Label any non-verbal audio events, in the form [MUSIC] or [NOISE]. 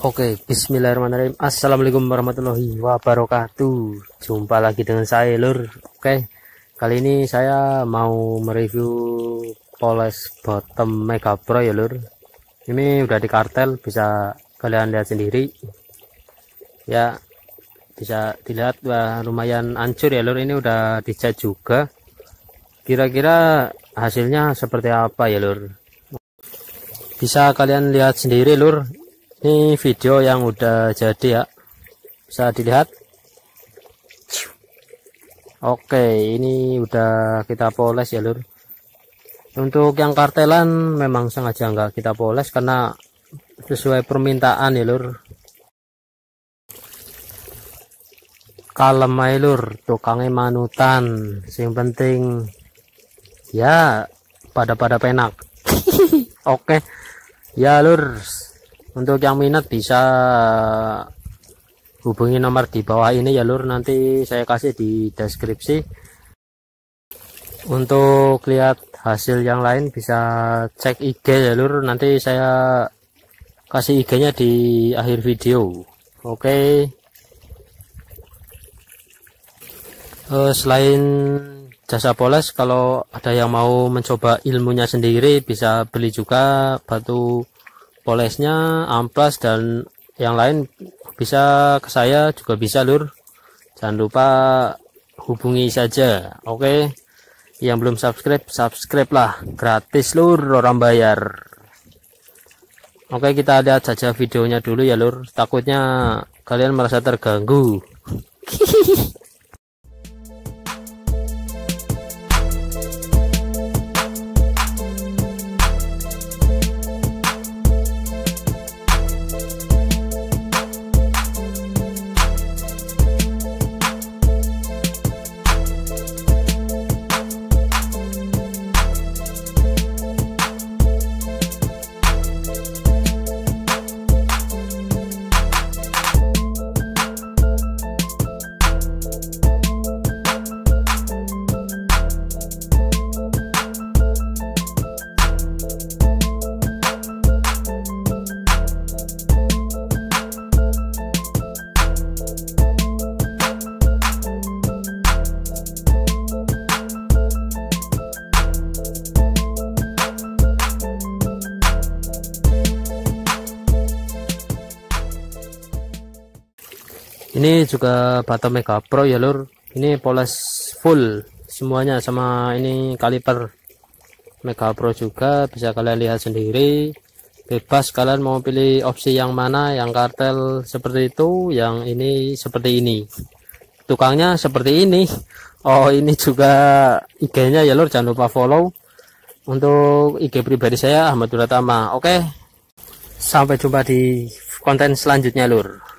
Oke, bismillahirrahmanirrahim. Assalamualaikum warahmatullahi wabarakatuh. Jumpa lagi dengan saya, Lur. Oke, kali ini saya mau mereview poles bottom Mega Pro ya, Lur. Ini udah di kartel, bisa kalian lihat sendiri. Ya, bisa dilihat wah, lumayan hancur ya, Lur. Ini udah dicat juga. Kira-kira hasilnya seperti apa ya, Lur? Bisa kalian lihat sendiri, Lur ini video yang udah jadi ya. Bisa dilihat. Oke ini udah kita poles ya lur. Untuk yang kartelan memang sengaja nggak kita poles karena sesuai permintaan ya lur. Kalem aja lur. Tukangnya manutan. Yang penting ya pada pada penak. [LAUGHS] Oke. Ya lur untuk yang minat bisa hubungi nomor di bawah ini ya lur. Nanti saya kasih di deskripsi. Untuk lihat hasil yang lain bisa cek IG ya lur. Nanti saya kasih IG nya di akhir video. Oke. Okay. uh, selain jasa poles kalau ada yang mau mencoba ilmunya sendiri bisa beli juga batu polesnya amplas dan yang lain bisa ke saya juga bisa lur. Jangan lupa hubungi saja. Oke? Okay? yang belum subscribe subscribe lah. Gratis lur orang bayar. Oke okay, kita lihat saja videonya dulu ya lur. Takutnya kalian merasa terganggu [LAUGHS] ini juga bata Mega Pro ya lur. Ini poles full semuanya sama ini kaliper Mega Pro juga bisa kalian lihat sendiri. Bebas kalian mau pilih opsi yang mana yang kartel seperti itu yang ini seperti ini. Tukangnya seperti ini. Oh ini juga IG nya ya lur. Jangan lupa follow untuk IG pribadi saya Ahmad Duratama. Oke sampai jumpa di konten selanjutnya lur